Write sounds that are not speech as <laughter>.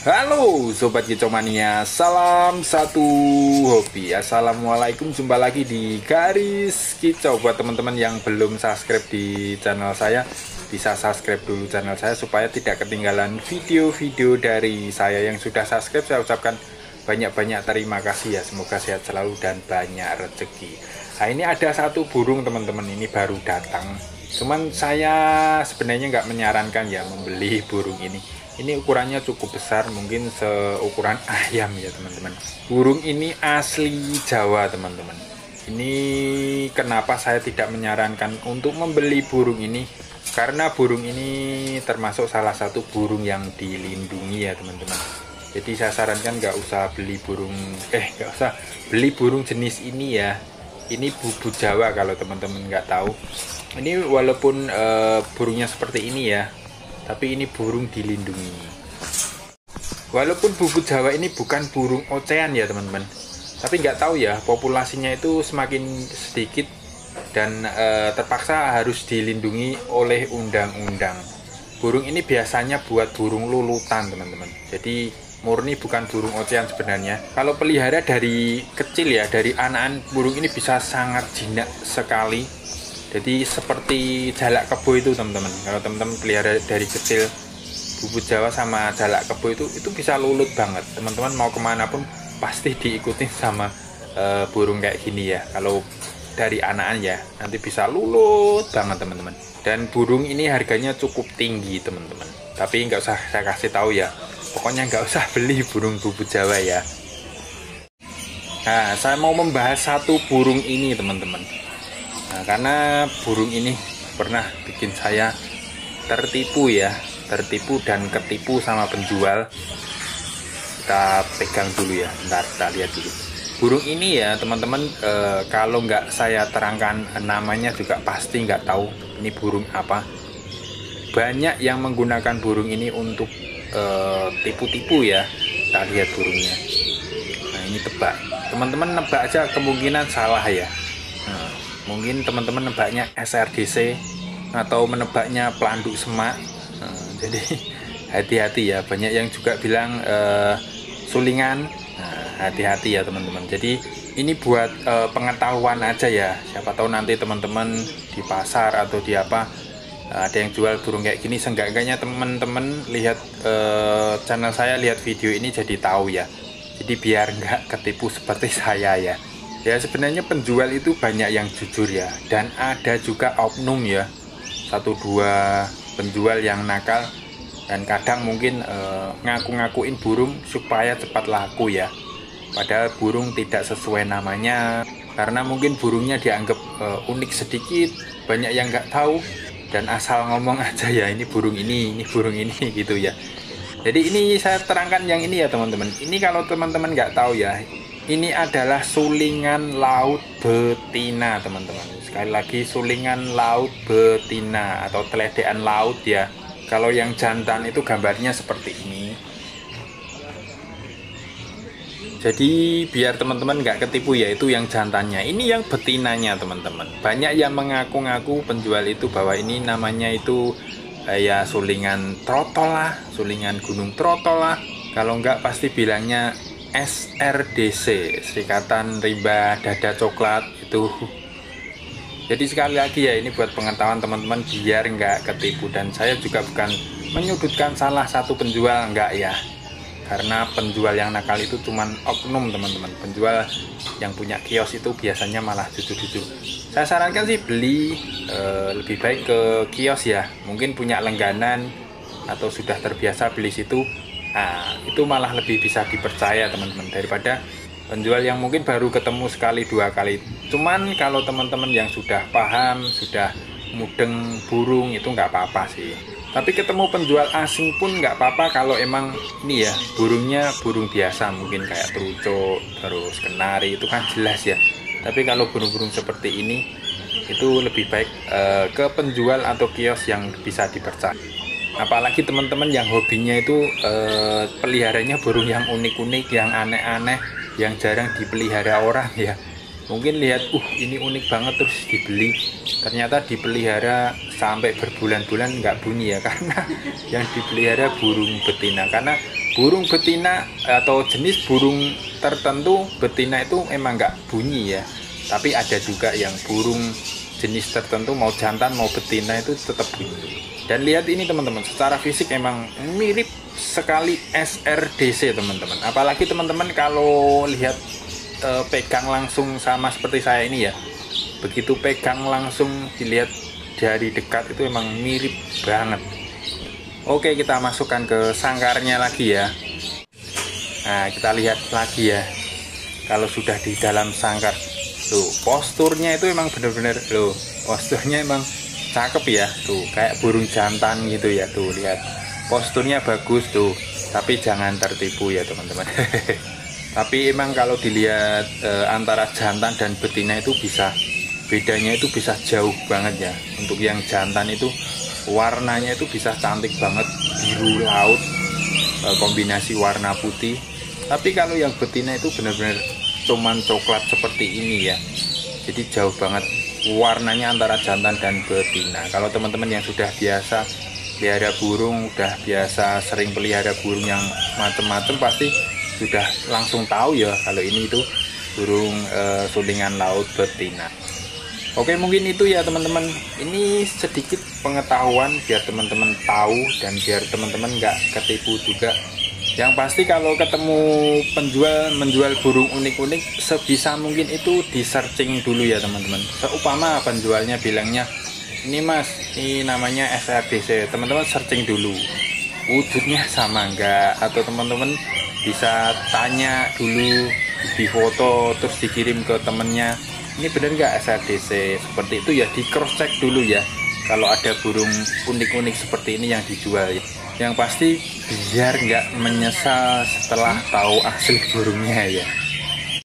Halo Sobat Kicomania, salam satu hobi. Assalamualaikum, jumpa lagi di Garis Kicau. Buat teman-teman yang belum subscribe di channel saya Bisa subscribe dulu channel saya supaya tidak ketinggalan video-video dari saya Yang sudah subscribe. Saya ucapkan banyak-banyak terima kasih ya. Semoga sehat selalu dan banyak rezeki. Nah ini ada satu burung teman-teman, ini baru datang Cuman saya sebenarnya nggak menyarankan ya membeli burung ini. Ini ukurannya cukup besar mungkin seukuran <laughs> ayam ya teman-teman. Burung ini asli Jawa teman-teman. Ini kenapa saya tidak menyarankan untuk membeli burung ini? Karena burung ini termasuk salah satu burung yang dilindungi ya teman-teman. Jadi saya sarankan nggak usah beli burung eh nggak usah beli burung jenis ini ya. Ini bubu Jawa kalau teman-teman nggak tahu ini walaupun e, burungnya seperti ini ya tapi ini burung dilindungi. Walaupun bubut jawa ini bukan burung ocehan ya teman-teman. Tapi nggak tahu ya populasinya itu semakin sedikit dan e, terpaksa harus dilindungi oleh undang-undang. Burung ini biasanya buat burung lulutan teman-teman. Jadi murni bukan burung ocehan sebenarnya. Kalau pelihara dari kecil ya dari anak-anak burung ini bisa sangat jinak sekali jadi seperti jalak kebo itu teman-teman. Kalau teman-teman pelihara dari kecil bubut jawa sama jalak kebo itu itu bisa lulut banget. Teman-teman mau ke mana pun pasti diikuti <laughs> sama e, burung kayak gini ya. Kalau dari anak ya nanti bisa lulut banget teman-teman. Dan burung ini harganya cukup tinggi teman-teman. Tapi nggak usah saya kasih tahu ya. Pokoknya nggak usah <laughs> beli burung bubut jawa ya. Nah saya mau membahas satu burung ini teman-teman karena burung ini pernah bikin saya tertipu ya, tertipu dan ketipu sama penjual. Kita pegang dulu ya, ntar kita lihat dulu. Burung ini ya teman-teman e, kalau nggak saya terangkan namanya juga pasti nggak tahu ini burung apa. Banyak yang menggunakan burung ini untuk eh, tipu-tipu ya. Kita lihat burungnya. Nah ini tebak. Teman-teman nebak aja kemungkinan salah ya mungkin teman-teman nebaknya SRDC atau menebaknya pelanduk semak. Nah, jadi <laughs> hati-hati ya. Banyak yang juga bilang uh, sulingan. Nah, hati-hati nah, ya teman-teman. Jadi ini buat uh, pengetahuan aja ya. Siapa tahu nanti teman-teman di pasar atau di apa uh, ada yang jual burung kayak gini seenggak-enggaknya teman-teman lihat uh, channel saya lihat video ini jadi tahu ya. Jadi biar nggak ketipu seperti <laughs> saya ya ya sebenarnya penjual itu banyak yang jujur ya. Dan ada juga oknum ya. Satu dua penjual yang nakal. Dan kadang mungkin e, ngaku-ngakuin burung supaya cepat laku ya. Padahal burung tidak sesuai namanya. Karena mungkin burungnya dianggap e, unik sedikit. Banyak yang nggak tahu. Dan asal ngomong <laughs> aja ya ini burung ini ini burung ini <laughs> gitu ya. Jadi ini saya terangkan yang ini ya teman-teman. Ini kalau teman-teman nggak tahu ya ini adalah sulingan laut betina teman-teman. Sekali lagi sulingan laut betina atau teledean laut ya. Kalau yang jantan itu gambarnya seperti ini. Jadi biar teman-teman nggak ketipu ya itu yang jantannya. Ini yang betinanya teman-teman. Banyak yang mengaku-ngaku penjual itu bahwa ini namanya itu eh, ya sulingan trotol lah sulingan gunung trotol lah kalau nggak pasti bilangnya SRDC Serikatan Rimba Dada Coklat itu. Jadi sekali lagi ya ini buat pengetahuan teman-teman biar nggak ketipu. Dan saya juga bukan menyudutkan salah satu penjual nggak ya. Karena penjual yang nakal itu cuman oknum teman-teman. Penjual yang punya kios itu biasanya malah jujur-jujur. Saya sarankan sih beli e, lebih baik ke kios ya. Mungkin punya lengganan atau sudah terbiasa beli situ Nah, itu malah lebih bisa dipercaya teman-teman daripada penjual yang mungkin baru ketemu sekali dua kali. Cuman kalau teman-teman yang sudah paham, sudah mudeng burung itu nggak apa-apa sih. Tapi ketemu penjual asing pun nggak apa-apa kalau emang ini ya burungnya burung biasa mungkin kayak terucuk, terus kenari itu kan jelas ya. Tapi kalau burung-burung seperti ini itu lebih baik uh, ke penjual atau kios yang bisa dipercaya apalagi teman-teman yang hobinya itu eh, peliharanya burung yang unik-unik yang aneh-aneh yang jarang dipelihara orang ya. Mungkin lihat uh ini unik banget terus dibeli. Ternyata dipelihara sampai berbulan-bulan nggak bunyi ya <laughs> karena yang dipelihara burung betina. Karena burung betina atau jenis burung tertentu betina itu emang nggak bunyi ya. Tapi ada juga yang burung jenis tertentu mau jantan mau betina itu tetap bunyi. Dan lihat ini teman-teman secara fisik emang mirip sekali SRDC teman-teman. Apalagi teman-teman kalau lihat e, pegang langsung sama seperti saya ini ya. Begitu pegang langsung dilihat dari dekat itu emang mirip banget. Oke kita masukkan ke sangkarnya lagi ya. Nah kita lihat lagi ya. Kalau sudah di dalam sangkar Tuh posturnya itu emang bener-bener Loh posturnya emang cakep ya Tuh. Kayak burung jantan gitu ya Tuh. Lihat posturnya bagus tuh. Tapi jangan tertipu ya teman-teman. <laughs> Tapi emang kalau dilihat e, antara jantan dan betina itu bisa Bedanya itu bisa jauh banget ya. Untuk yang jantan itu warnanya itu bisa cantik banget. Biru laut eh, kombinasi warna putih. Tapi kalau yang betina itu benar-benar cuman coklat seperti ini ya. Jadi jauh banget warnanya antara jantan dan betina. Kalau teman-teman yang sudah biasa pelihara burung udah biasa sering pelihara burung yang macem-macem pasti sudah langsung tahu ya kalau ini itu burung e, sulingan laut betina. Oke mungkin itu ya teman-teman. Ini sedikit pengetahuan biar teman-teman tahu dan biar teman-teman nggak ketipu juga yang pasti kalau ketemu penjual menjual burung unik-unik sebisa mungkin itu di searching dulu ya teman-teman. Seupama penjualnya bilangnya ini mas ini namanya SRDC teman-teman searching dulu wujudnya sama enggak? Atau teman-teman bisa tanya dulu di foto terus dikirim ke temennya ini benar nggak SRDC seperti itu ya di cross check dulu ya kalau ada burung unik-unik seperti ini yang dijual yang pasti biar nggak menyesal setelah tahu asli burungnya ya